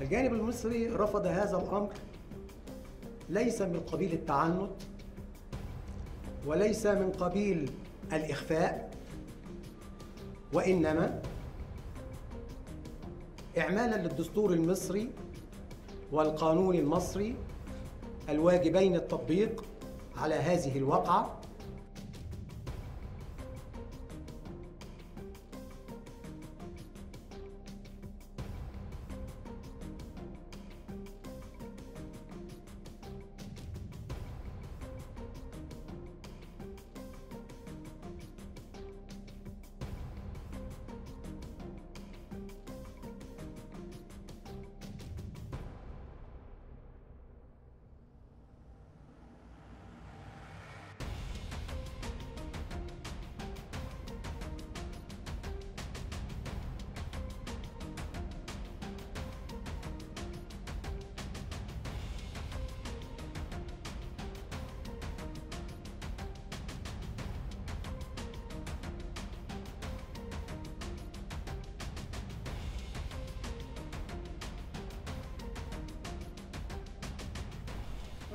الجانب المصري رفض هذا الأمر. ليس من قبيل التعنت وليس من قبيل الإخفاء وإنما إعمالا للدستور المصري والقانون المصري الواجبين التطبيق على هذه الوقعة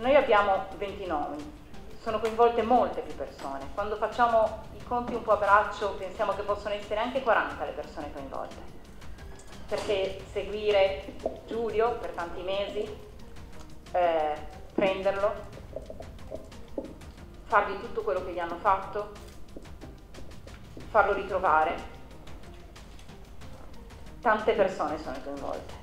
Noi abbiamo 20 nomi, sono coinvolte molte più persone. Quando facciamo i conti un po' a braccio pensiamo che possono essere anche 40 le persone coinvolte. Perché seguire Giulio per tanti mesi, eh, prenderlo, fargli tutto quello che gli hanno fatto, farlo ritrovare, tante persone sono coinvolte.